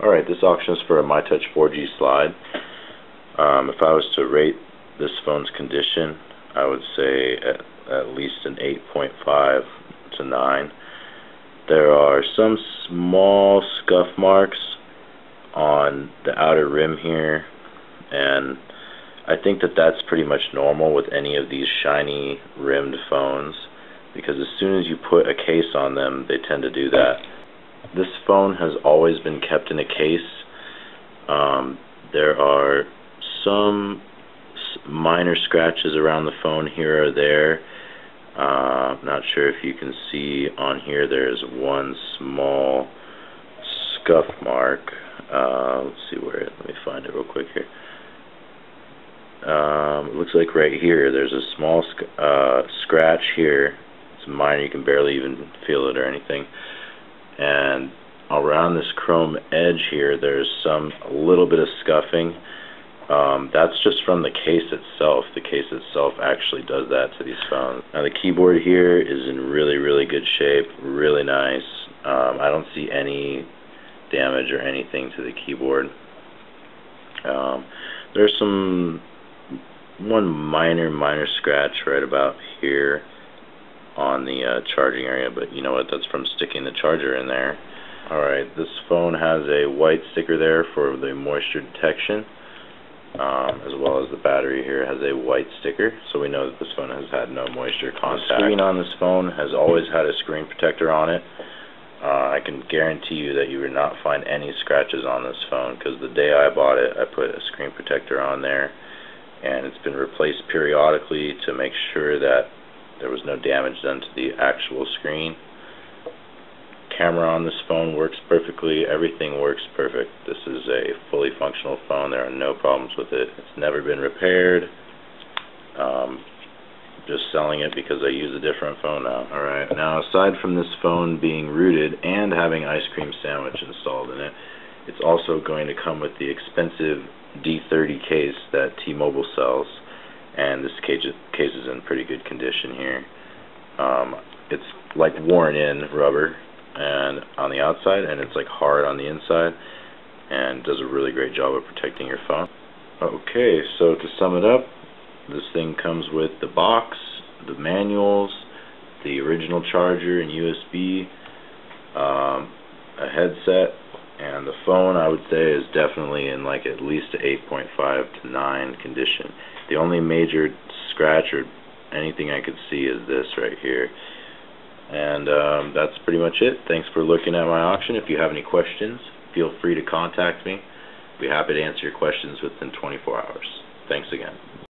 Alright, this auction is for a MyTouch 4G slide. Um, if I was to rate this phone's condition, I would say at, at least an 8.5 to 9. There are some small scuff marks on the outer rim here, and I think that that's pretty much normal with any of these shiny rimmed phones, because as soon as you put a case on them, they tend to do that. Phone has always been kept in a case. Um, there are some minor scratches around the phone here or there. Uh, not sure if you can see on here there's one small scuff mark. Uh, let's see where, let me find it real quick here. Um, it looks like right here there's a small sc uh, scratch here. It's minor, you can barely even feel it or anything and around this chrome edge here there's some a little bit of scuffing. Um, that's just from the case itself. The case itself actually does that to these phones. Now the keyboard here is in really really good shape really nice. Um, I don't see any damage or anything to the keyboard. Um, there's some one minor minor scratch right about here on the uh, charging area, but you know what, that's from sticking the charger in there. Alright, this phone has a white sticker there for the moisture detection, um, as well as the battery here has a white sticker, so we know that this phone has had no moisture contact. The screen on this phone has always had a screen protector on it. Uh, I can guarantee you that you would not find any scratches on this phone, because the day I bought it, I put a screen protector on there, and it's been replaced periodically to make sure that there was no damage done to the actual screen. Camera on this phone works perfectly. Everything works perfect. This is a fully functional phone. There are no problems with it. It's never been repaired. Um, just selling it because I use a different phone now. Alright, now aside from this phone being rooted and having ice cream sandwich installed in it, it's also going to come with the expensive D3O case that T-Mobile sells and this case, is in pretty good condition here. Um, it's like worn in rubber and on the outside and it's like hard on the inside and does a really great job of protecting your phone. Okay, so to sum it up, this thing comes with the box, the manuals, the original charger and USB, um, a headset, and the phone I would say is definitely in like at least 8.5 to 9 condition. The only major scratch or anything I could see is this right here. And um, that's pretty much it. Thanks for looking at my auction. If you have any questions, feel free to contact me. I'll be happy to answer your questions within 24 hours. Thanks again.